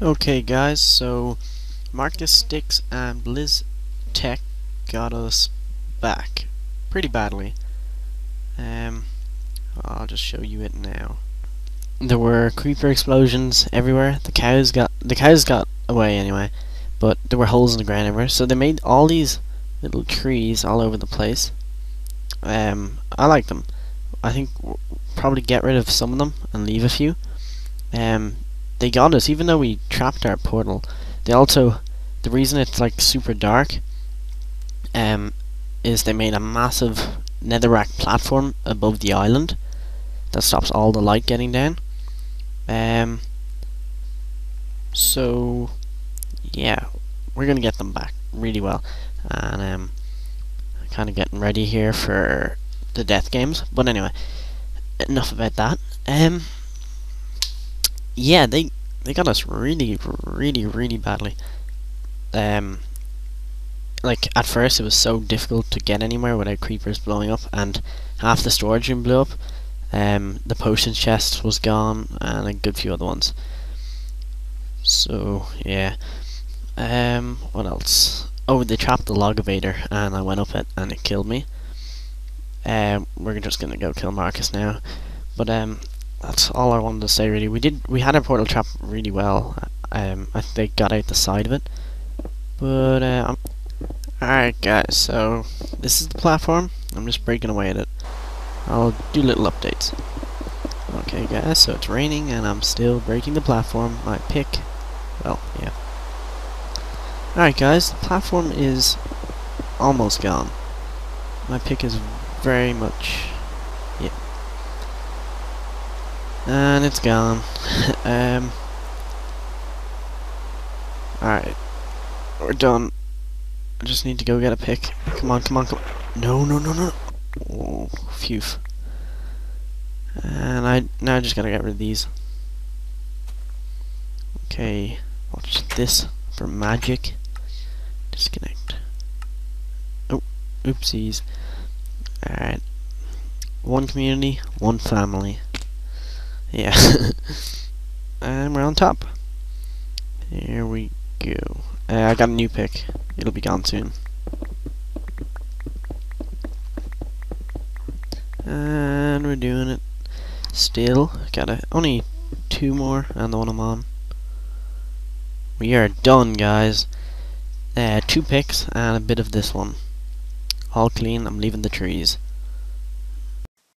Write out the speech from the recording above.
Okay guys, so Marcus Styxss and Blizz Tech got us back pretty badly. Um, I'll just show you it now. There were creeper explosions everywhere. The cows got the cows got away anyway, but there were holes in the ground everywhere. So they made all these little trees all over the place. Um, I like them. I think we'll probably get rid of some of them and leave a few. Um, they got us even though we trapped our portal. They also the reason it's like super dark um is they made a massive netherrack platform above the island that stops all the light getting down. Um so yeah, we're gonna get them back really well. And um kinda getting ready here for the death games. But anyway, enough about that. Um yeah, they they got us really, really, really badly. Um, like at first it was so difficult to get anywhere without creepers blowing up, and half the storage room blew up. Um, the potion chest was gone, and a good few other ones. So yeah. Um, what else? Oh, they trapped the log evader, and I went up it, and it killed me. Um, we're just gonna go kill Marcus now. But um, that's all I wanted to say really. We did we had our portal trap really well. Um, I think they got out the side of it. But uh, alright guys, so this is the platform. I'm just breaking away at it. I'll do little updates. Okay guys, so it's raining and I'm still breaking the platform. My pick, well, yeah. Alright guys, the platform is almost gone. My pick is very much And it's gone. um, Alright. We're done. I just need to go get a pick. Come on, come on, come on. No, no, no, no. Oh, phew. And I now I just gotta get rid of these. Okay, watch this for magic. Disconnect. Oh, oopsies. Alright. One community, one family. Yeah. and we're on top. Here we go. Uh, I got a new pick. It'll be gone soon. And we're doing it. Still, got a, only two more and the one I'm on. We are done, guys. Uh, two picks and a bit of this one. All clean, I'm leaving the trees.